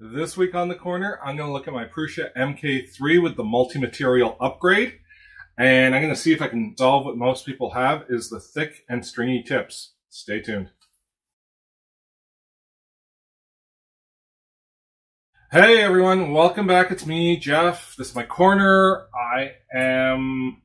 This week on the corner, I'm going to look at my Prusa MK3 with the multi-material upgrade. And I'm going to see if I can solve what most people have is the thick and stringy tips. Stay tuned. Hey everyone, welcome back. It's me, Jeff. This is my corner. I am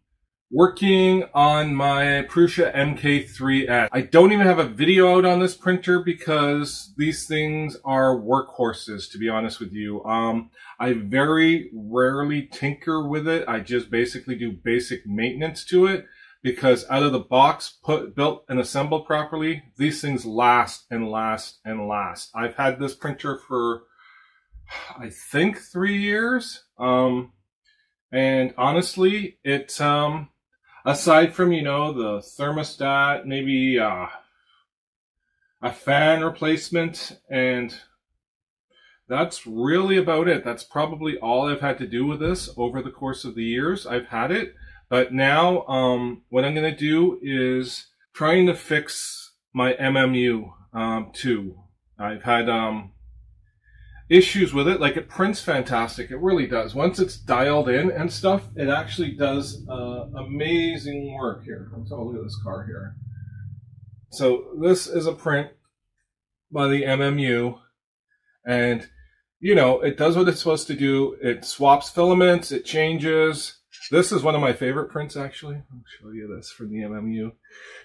working on my Prusa MK3S. I don't even have a video out on this printer because these things are workhorses, to be honest with you. Um, I very rarely tinker with it. I just basically do basic maintenance to it because out of the box, put, built and assembled properly, these things last and last and last. I've had this printer for, I think, three years. Um, and honestly, it, um, aside from, you know, the thermostat, maybe uh, a fan replacement, and that's really about it. That's probably all I've had to do with this over the course of the years I've had it. But now, um, what I'm going to do is trying to fix my MMU um, too. I've had um, issues with it. Like it prints fantastic. It really does. Once it's dialed in and stuff, it actually does uh, amazing work here. So look at this car here. So this is a print by the MMU and you know, it does what it's supposed to do. It swaps filaments, it changes. This is one of my favorite prints actually. I'll show you this from the MMU.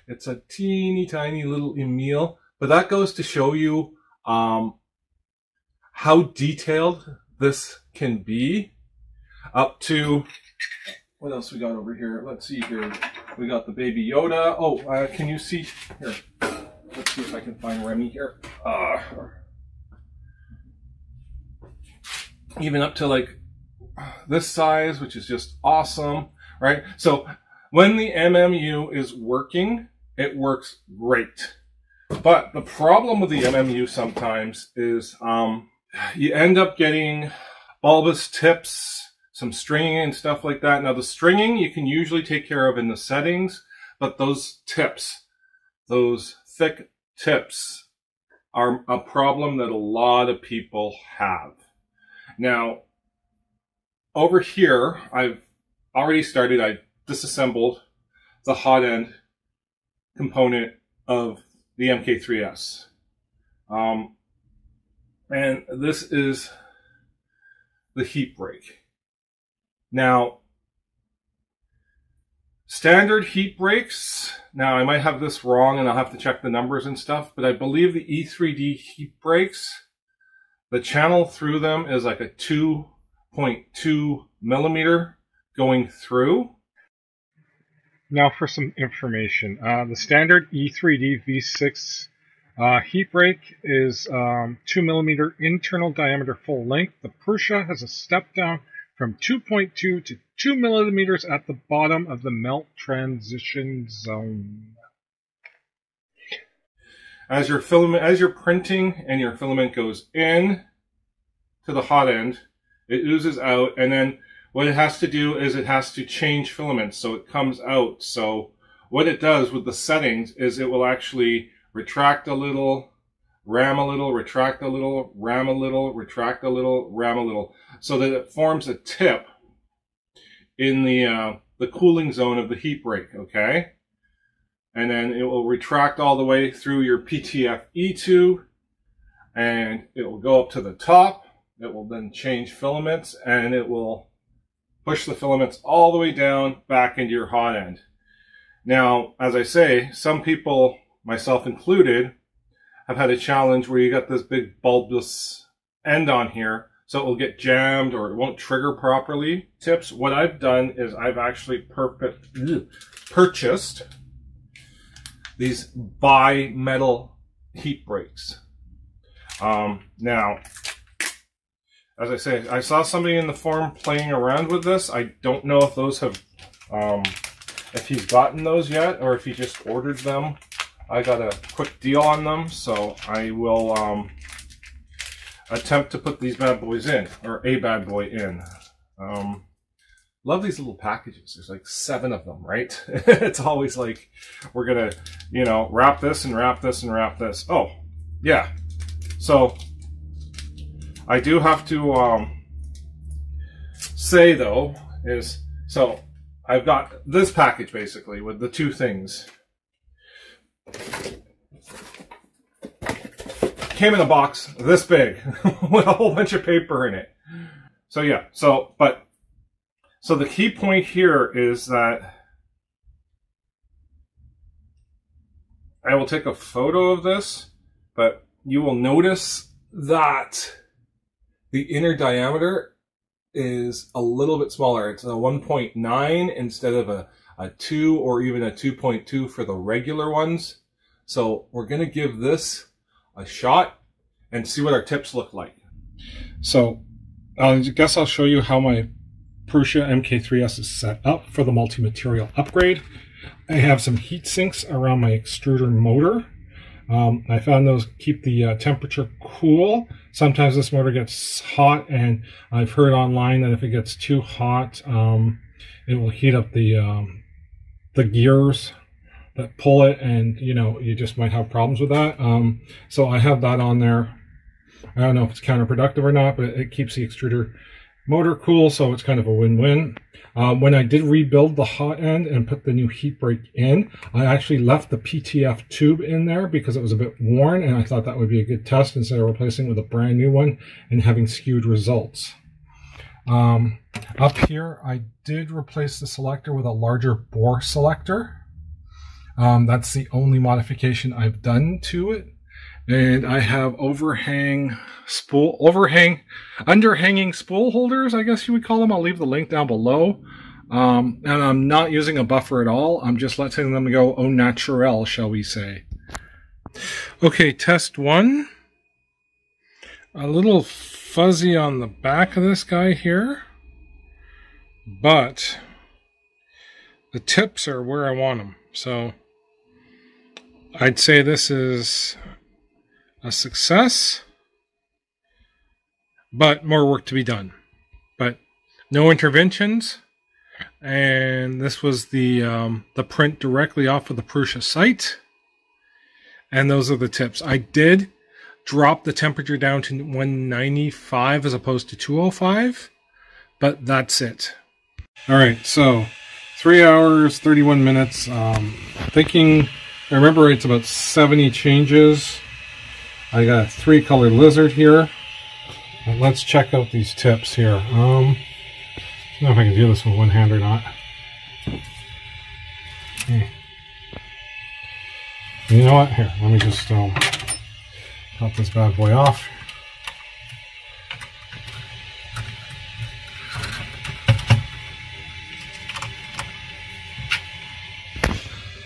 It's a teeny tiny little Emil, but that goes to show you um, how detailed this can be up to what else we got over here? Let's see here. We got the baby yoda. Oh uh, can you see here. Let's see if i can find remy here. Uh, even up to like this size which is just awesome right? So when the mmu is working it works great. But the problem with the mmu sometimes is um, you end up getting bulbous tips, some stringing and stuff like that. Now the stringing you can usually take care of in the settings, but those tips, those thick tips are a problem that a lot of people have. Now, over here, I've already started, I disassembled the hot end component of the MK3S. Um, and this is the heat break. Now, standard heat breaks, now I might have this wrong and I'll have to check the numbers and stuff, but I believe the E3D heat breaks, the channel through them is like a 2.2 millimeter going through. Now for some information. Uh, the standard E3D V6 uh, heat break is um, 2 millimeter internal diameter full length. The Prusa has a step down from 2.2 to 2 millimeters at the bottom of the melt transition zone. As your filament, as you're printing and your filament goes in to the hot end, it oozes out, and then what it has to do is it has to change filaments so it comes out. So what it does with the settings is it will actually retract a little, ram a little, retract a little, ram a little, retract a little, ram a little, so that it forms a tip in the, uh, the cooling zone of the heat break, okay? And then it will retract all the way through your PTFE tube, and it will go up to the top. It will then change filaments, and it will push the filaments all the way down back into your hot end. Now, as I say, some people myself included, have had a challenge where you got this big bulbous end on here, so it will get jammed or it won't trigger properly. Tips, what I've done is I've actually purchased these bi-metal heat breaks. Um, now, as I say, I saw somebody in the forum playing around with this. I don't know if those have, um, if he's gotten those yet or if he just ordered them I got a quick deal on them, so I will um, attempt to put these bad boys in, or a bad boy in. Um, love these little packages. There's like seven of them, right? it's always like, we're gonna, you know, wrap this and wrap this and wrap this. Oh, yeah. So, I do have to um, say though is so I've got this package basically with the two things. Came in a box this big with a whole bunch of paper in it. So yeah, so but so the key point here is that I will take a photo of this, but you will notice that the inner diameter is a little bit smaller. It's a 1.9 instead of a, a 2 or even a 2.2 for the regular ones. So we're going to give this a shot and see what our tips look like. So I guess I'll show you how my Prusa MK3S is set up for the multi-material upgrade. I have some heat sinks around my extruder motor. Um, I found those keep the uh, temperature cool. Sometimes this motor gets hot, and I've heard online that if it gets too hot, um, it will heat up the um, the gears that pull it, and you know you just might have problems with that. Um, so I have that on there. I don't know if it's counterproductive or not, but it, keeps the extruder motor cool, so it's kind of a win-win. Um, when I did rebuild the hot end and put the new heat break in, I actually left the PTFE tube in there because it was a bit worn and I thought that would be a good test instead of replacing with a brand new one and having skewed results. Um, up here, I did replace the selector with a larger bore selector. Um, that's the only modification I've done to it and I have overhang spool, overhang, underhanging spool holders, I guess you would call them. I'll leave the link down below. Um, and I'm not using a buffer at all. I'm just letting them go au naturel, shall we say. Okay, test one. A little fuzzy on the back of this guy here, but the tips are where I want them. So I'd say this is a success, but more work to be done. But no interventions, and this was the um, the print directly off of the Prusa site. And those are the tips. I did drop the temperature down to 195 as opposed to 205, but that's it. All right, so three hours, 31 minutes. Um, thinking, I remember it's about 70 changes. I got a three color lizard here. Let's check out these tips here. Um, I don't know if I can do this with one hand or not. Hmm. You know what? Here, let me just um, pop this bad boy off.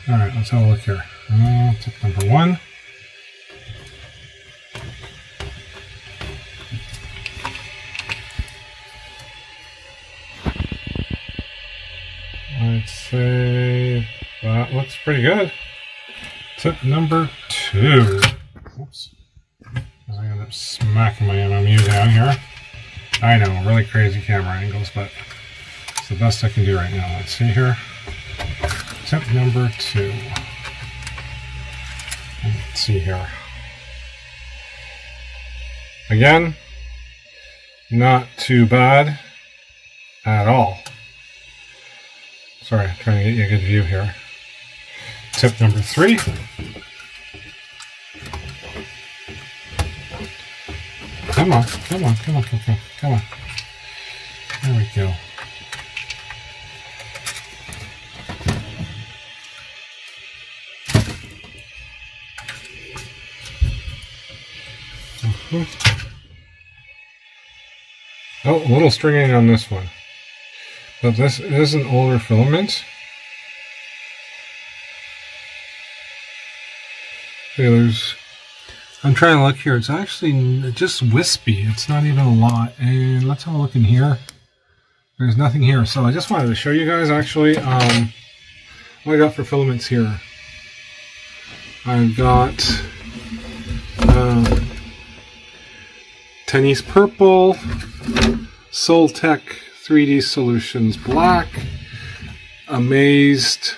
All right, let's have a look here. Uh, tip number one. I'd say that looks pretty good. Tip number two. Oops. I end up my MMU down here. I know, really crazy camera angles, but it's the best I can do right now. Let's see here. Tip number two. Let's see here. Again, not too bad at all. Sorry, trying to get you a good view here. Tip number three. Come on, come on, come on, come on, come on. There we go. Uh -huh. Oh, a little stringing on this one. But this is an older filament. Okay, there's. I'm trying to look here. It's actually just wispy. It's not even a lot. And let's have a look in here. There's nothing here. So I just wanted to show you guys actually um, what I got for filaments here. I've got uh, Tenice Purple, Soltech 3D Solutions Black, Amazed,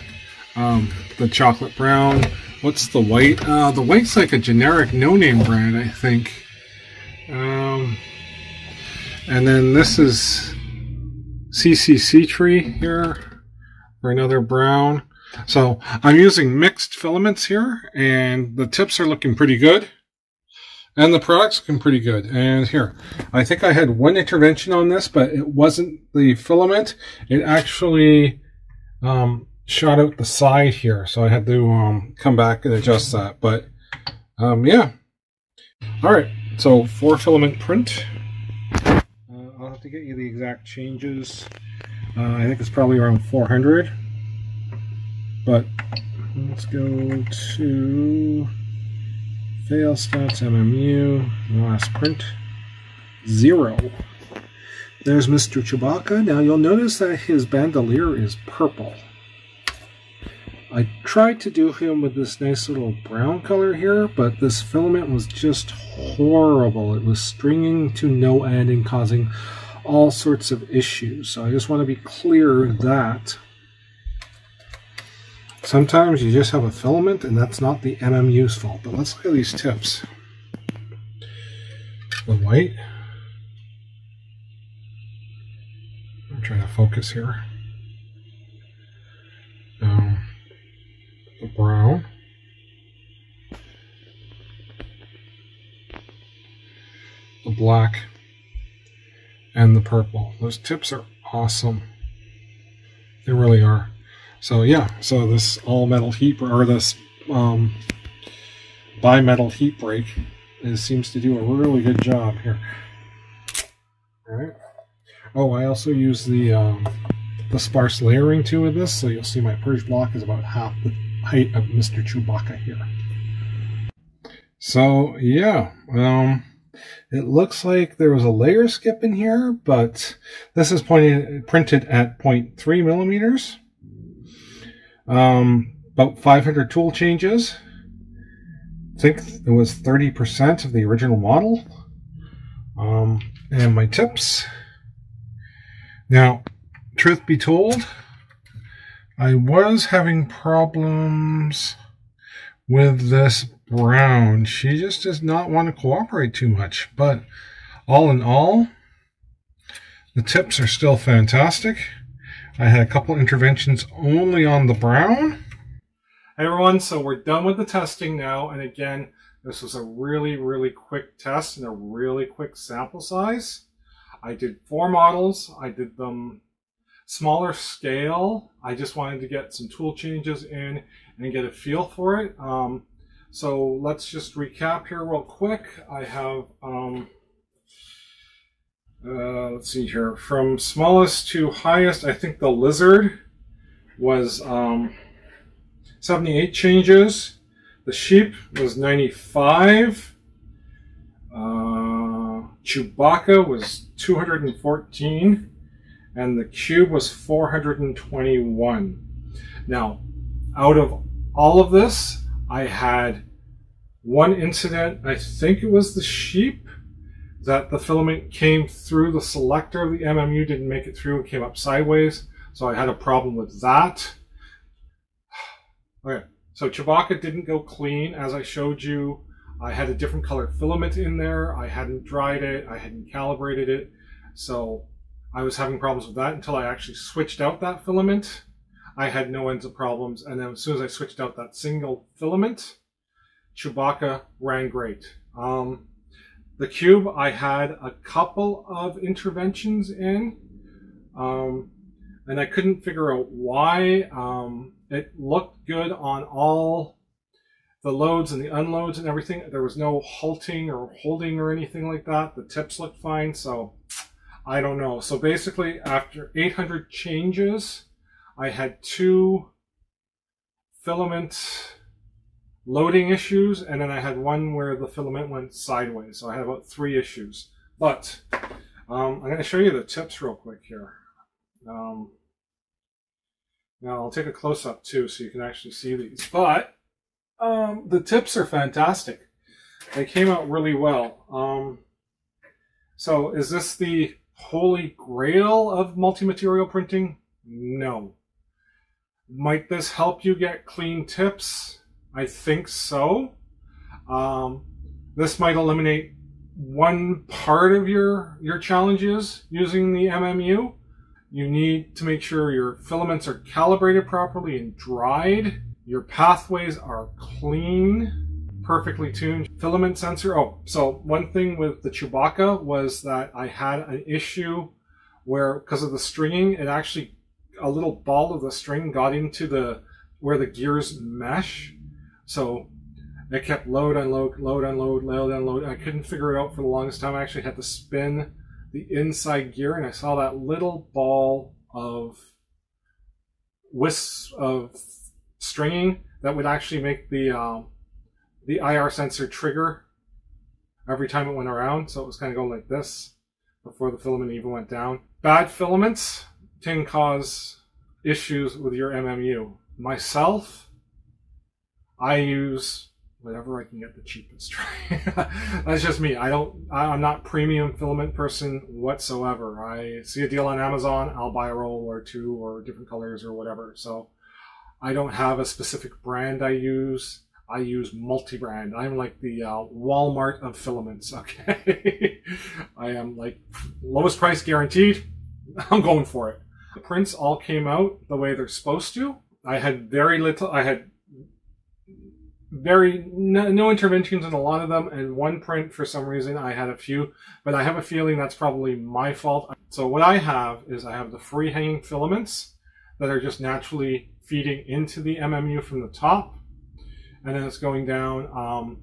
um, the chocolate brown. What's the white? Uh, the white's like a generic no-name brand, I think. Um, And then this is CCC tree here for another brown. So I'm using mixed filaments here and the tips are looking pretty good. And the product's looking pretty good. And here, I think I had one intervention on this, but it wasn't the filament. It actually um, shot out the side here. So I had to um, come back and adjust that. But um, yeah. All right. So four filament print. Uh, I'll have to get you the exact changes. Uh, I think it's probably around 400. But let's go to fail stats MMU, last print, zero. There's Mr. Chewbacca. Now you'll notice that his bandolier is purple. I tried to do him with this nice little brown color here, but this filament was just horrible. It was stringing to no end and causing all sorts of issues. So I just want to be clear that sometimes you just have a filament and that's not the MMU's fault. But let's look at these tips. The white. I'm trying to focus here. The black. And the purple. Those tips are awesome. They really are. So yeah, so this all metal heat or this um, bimetal heat break is, seems to do a really good job here. All right. Oh, I also use the um, the sparse layering too with this, so you'll see my purge block is about half the height of Mr. Chewbacca here. So yeah, um, it looks like there was a layer skip in here, but this is pointed, printed at 0.3 millimeters. Um, about 500 tool changes. I think it was 30% of the original model. Um, and my tips. Now, truth be told, I was having problems with this brown. She just does not want to cooperate too much. But all in all, the tips are still fantastic. I had a couple interventions only on the brown. Hey everyone, so we're done with the testing now. And again, this was a really, really quick test and a really quick sample size. I did four models. I did them smaller scale. I just wanted to get some tool changes in and get a feel for it. Um, so let's just recap here real quick. I have, um, uh, let's see here, from smallest to highest, I think the lizard was um, 78 changes. The sheep was 95. Uh, Chewbacca was 214. And the cube was 421. Now, out of all of this, I had one incident, I think it was the sheep, that the filament came through the selector of the MMU, didn't make it through and came up sideways. So I had a problem with that. Okay, so Chewbacca didn't go clean as I showed you. I had a different colored filament in there. I hadn't dried it. I hadn't calibrated it. So I was having problems with that until I actually switched out that filament. I had no ends of problems. And then as soon as I switched out that single filament, Chewbacca ran great. Um, the cube, I had a couple of interventions in, um, and I couldn't figure out why. Um, it looked good on all the loads and the unloads and everything. There was no halting or holding or anything like that. The tips looked fine, so I don't know. So basically, after 800 changes, I had two filament loading issues, and then I had one where the filament went sideways. So I had about three issues. But um, I'm going to show you the tips real quick here. Um, now I'll take a close-up too so you can actually see these. But um, the tips are fantastic. They came out really well. Um, so is this the holy grail of multi-material printing? No. Might this help you get clean tips? I think so. Um, this might eliminate one part of your, your challenges using the MMU. You need to make sure your filaments are calibrated properly and dried. Your pathways are clean, perfectly tuned. Filament sensor. Oh, so one thing with the Chewbacca was that I had an issue where, because of the stringing, it actually, a little ball of the string got into the, where the gears mesh. So it kept load, unload, load, unload, load, unload. I couldn't figure it out for the longest time. I actually had to spin the inside gear and I saw that little ball of wisps of stringing that would actually make the um, the IR sensor trigger every time it went around. So it was kind of going like this before the filament even went down. Bad filaments can cause issues with your MMU. Myself, I use whatever I can get the cheapest. That's just me. I don't. I'm not premium filament person whatsoever. I see a deal on Amazon, I'll buy a roll or two or different colors or whatever. So I don't have a specific brand I use. I use multi-brand. I'm like the uh, Walmart of filaments. Okay, I am like lowest price guaranteed. I'm going for it. The prints all came out the way they're supposed to. I had very little. I had very no, no, interventions in a lot of them and one print for some reason i had a few but i have a feeling that's probably my fault so what i have is i have the free hanging filaments that are just naturally feeding into the mmu from the top and then it's going down um,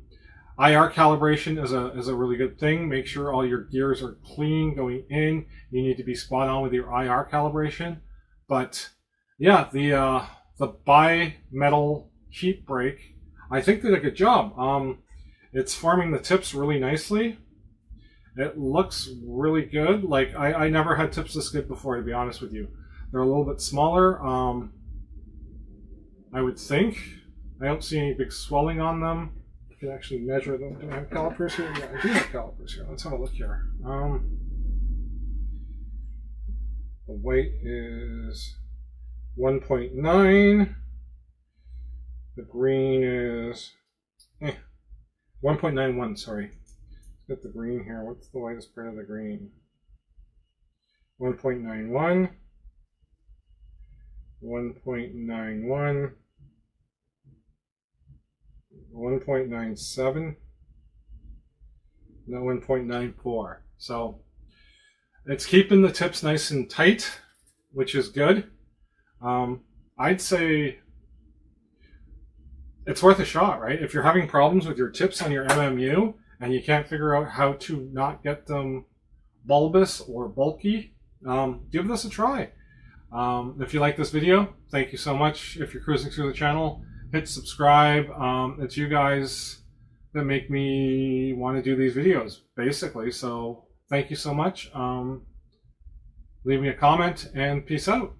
ir calibration is a, is a really good thing make sure all your gears are clean going in you need to be spot on with your ir calibration but yeah the uh, the bimetal heat break I think did a good job. Um, it's forming the tips really nicely. It looks really good. Like, I, I never had tips this good before, to be honest with you. They're a little bit smaller, um, I would think. I don't see any big swelling on them. Can actually measure them. Do I have calipers here? Yeah, I do have calipers here. Let's have a look here. Um, the weight is 1.9. The green is eh, 1.91, sorry. Let's get the green here. What's the lightest print of the green? 1.91. 1.91. 1.97. not 1.94. So it's keeping the tips nice and tight, which is good. Um, I'd say it's worth a shot, right? If you're having problems with your tips on your MMU and you can't figure out how to not get them bulbous or bulky, um, give this a try. Um, if you like this video, thank you so much. If you're cruising through the channel, hit subscribe. Um, it's you guys that make me want to do these videos, basically. So thank you so much. Um, leave me a comment and peace out.